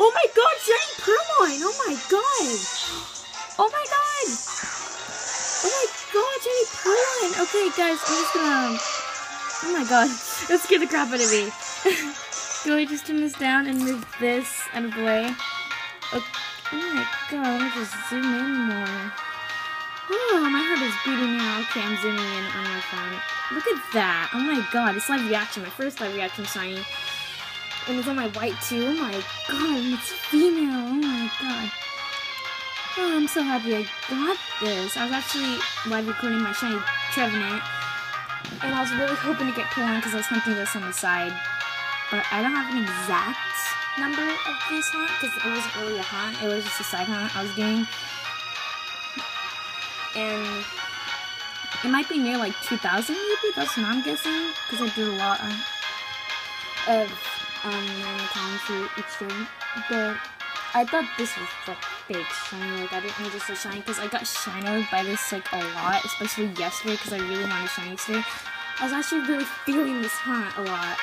Oh my god, shiny Purrloin! Oh my god! Oh my god! Oh my god, shiny Purrloin! Okay, guys, I'm just gonna... Um, oh my god, let's get the crap out of me. Go ahead, just turn this down and move this out of the way. Okay. Oh my god, let me just zoom in more. Oh, my heart is beating now. Okay, I'm zooming in on my phone. Look at that. Oh my god, it's live reaction. My first live reaction shiny. And it's on my white too. Oh my god, it's female. Oh my god. Oh, I'm so happy I got this. I was actually live recording my shiny Trevenant. And I was really hoping to get Purrloin because I was hunting this on the side. But I don't have an exact number of this hunt because it wasn't really a hunt. It was just a side hunt I was doing and it might be near like 2,000 maybe, that's what I'm guessing, because I did a lot of, um, random time for each day, but I thought this was like big shiny, like I didn't need just a shiny, because I got shiner by this like a lot, especially yesterday, because I really wanted shiny today. I was actually really feeling this hunt a lot.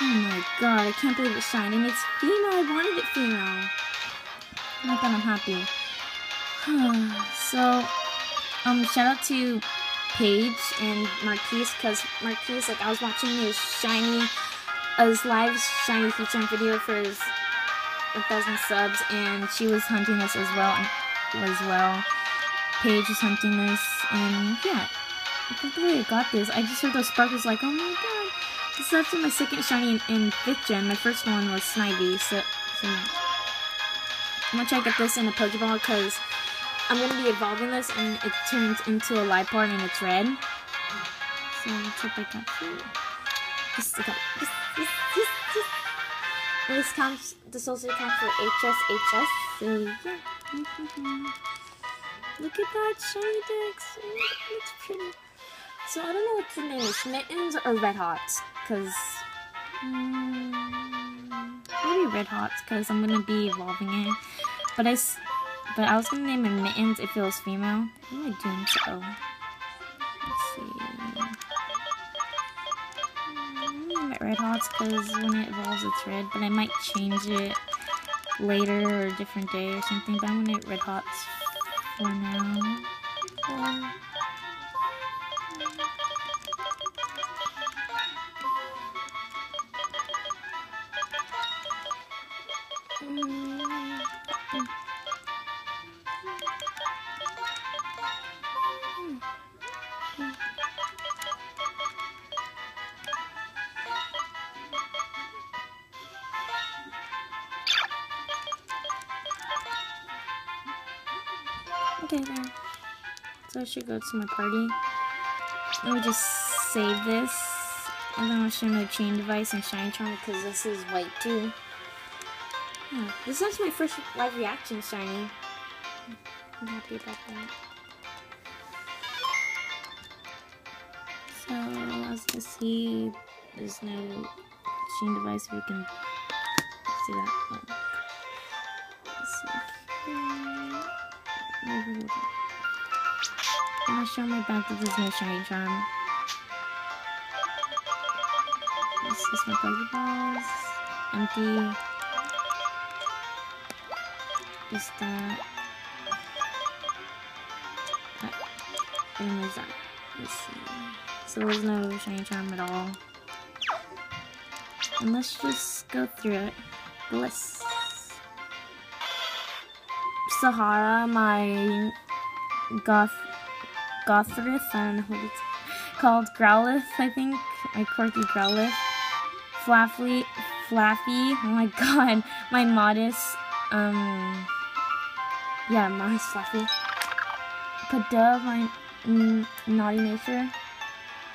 Oh my god, I can't believe it's shiny, and it's female, I wanted it female. Not that I'm happy. so, um, shout out to Paige and Marquise, because Marquise, like, I was watching his shiny, his live shiny feature video for his 1,000 subs, and she was hunting this as well, as well. Paige was hunting this, and yeah, I believe I got this. I just heard those sparkles, like, oh my god. This is actually my second shiny in, in 5th gen. My first one was Snivy, so, so I'm gonna try to get this in a Pokeball, because I'm to be evolving this and it turns into a Liepard and it's red. So let's hope I got two. This, okay, this, this. And this this also counts for HS, HS. So yeah. Look at that shiny Dex. It's pretty. So I don't know what the name is, Mittens or Red Hots, because um, maybe Red Hots, because I'm gonna be evolving it. But I but I was gonna name it Mittens if it was female. What am I doing so? Red Hots because when it evolves it's red, but I might change it later or a different day or something. But I'm gonna name it Red Hots for now. Uh, Okay, there. So I should go to my party. Let me just save this. And then I'll show my chain device and shine charm because this is White 2. Yeah, this is my first live reaction shiny. I'm happy about that. So as you see, there's no chain device we can see that. one. Mm-hmm. I'm gonna show my back that there's no shiny charm. This is my Pokeballs. Empty. Just that. that. And that. Let's see. So there's no shiny charm at all. And let's just go through it. Bliss. Sahara, my Goth Gothrith, I don't know what it's called, Growlithe, I think, my quirky Growlithe, Flaaffy, Flaaffy, oh my god, my Modest, um, yeah, Modest Flaaffy, Padub, my mm, Naughty Nature,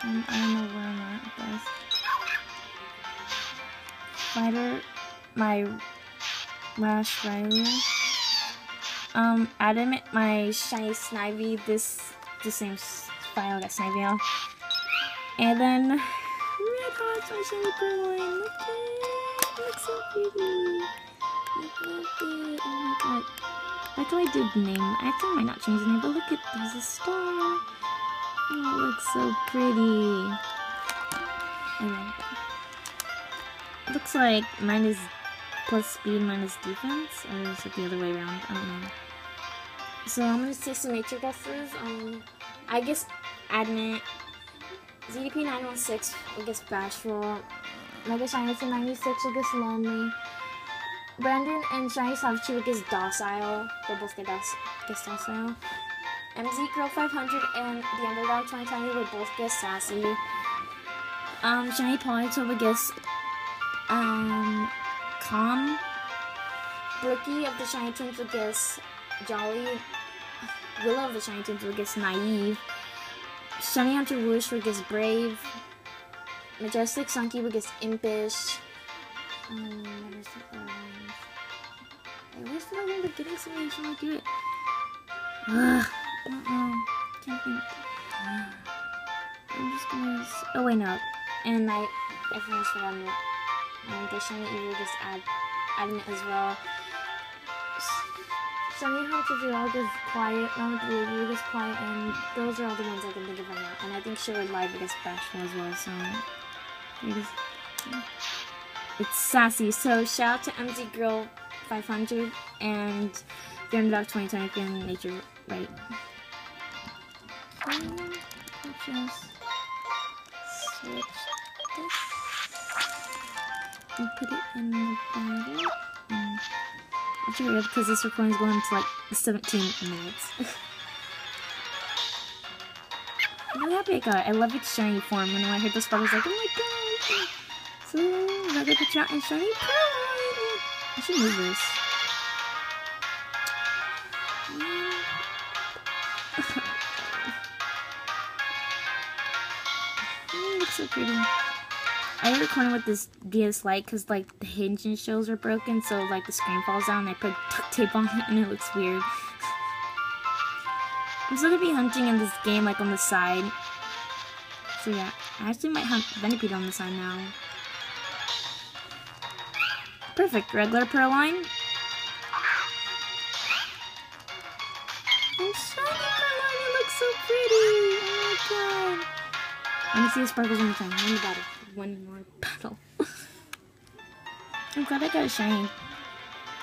um, I don't know where I'm at, guys, Fighter, my Rash Riolu, um, Adam, my shiny Snivy, this, the same file that Snivy on. And then, Red Hots, my shiny Purrloin. Look at it. It looks so pretty. I love it. Oh my god. Why I did name. I actually might not change the name, but look at, there's a star. Oh, it looks so pretty. I. Looks like mine is plus speed minus defense, or is it the other way around? I don't know. So I'm gonna say some nature guesses. Um, I guess Adamant, ZDP 916 I guess Bashful, Mega Shiny 96 will guess Lonely, Brandon and Shiny Savage will guess Docile. They'll both get doc guess Docile. EmmzyGirl 500 and the Underdog 2020 will both guess Sassy. Um, Shiny will guess um, Calm. Brookie of the Shiny Twins will guess Jolly. Willow of the Shiny Twins will guess Naive. Shiny Hunter Woosh will guess Brave. Majestic Sunky will guess Impish. Um, I wish I remember getting something so I do it. Ugh, know. Can't think. I'm just gonna. Oh wait, no. And I, I finished what I'm. Um, the shiny evil just add, adamant as well. Shiny Hunter Giraffe is quiet, Mama Blue is quiet, and those are all the ones I can think of right now. And I think she would live against Bashful as well, so. It. It's sassy. So shout out to EmmzyGirl 500 and the Underdog 2020 for nature right. We'll just and put it in the bottle. And I'll try it because this recording is going to like 17 minutes. I'm really happy I got it. I love its shiny form. When I heard this spark, I was like, oh my god! So, another picture out in shiny pearl! I should move this. Mm, looks so pretty. I a corner with this DS Lite because like the hinge and shells are broken, so like the screen falls down. And I put duct tape on it, and it looks weird. I'm still gonna be hunting in this game like on the side. So yeah, I actually might hunt Venipede on the side now. Perfect, regular Purrloin. And shiny Purrloin, it looks so pretty! Oh my god. Let me see the sparkles one more time. One more battle. One more battle. I'm glad I got a shiny.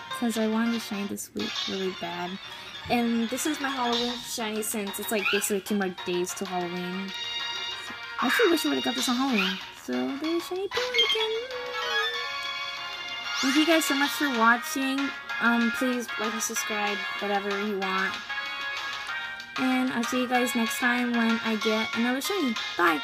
Because I wanted to shine this week really bad. And this is my Halloween shiny since it's like basically two more days to Halloween. I actually wish I would have got this on Halloween. So there's shiny again. Thank you guys so much for watching. Um, please like and subscribe, whatever you want. And I'll see you guys next time when I get another shiny. Bye!